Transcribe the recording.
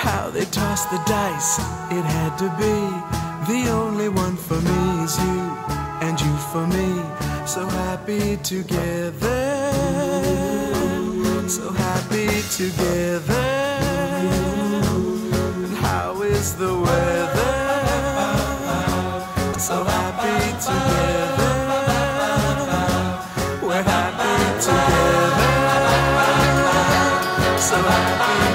How they toss the dice, it had to be. The only one for me is you, and you for me. So happy together. So happy together. And how is the weather? So happy together. We're happy together. So happy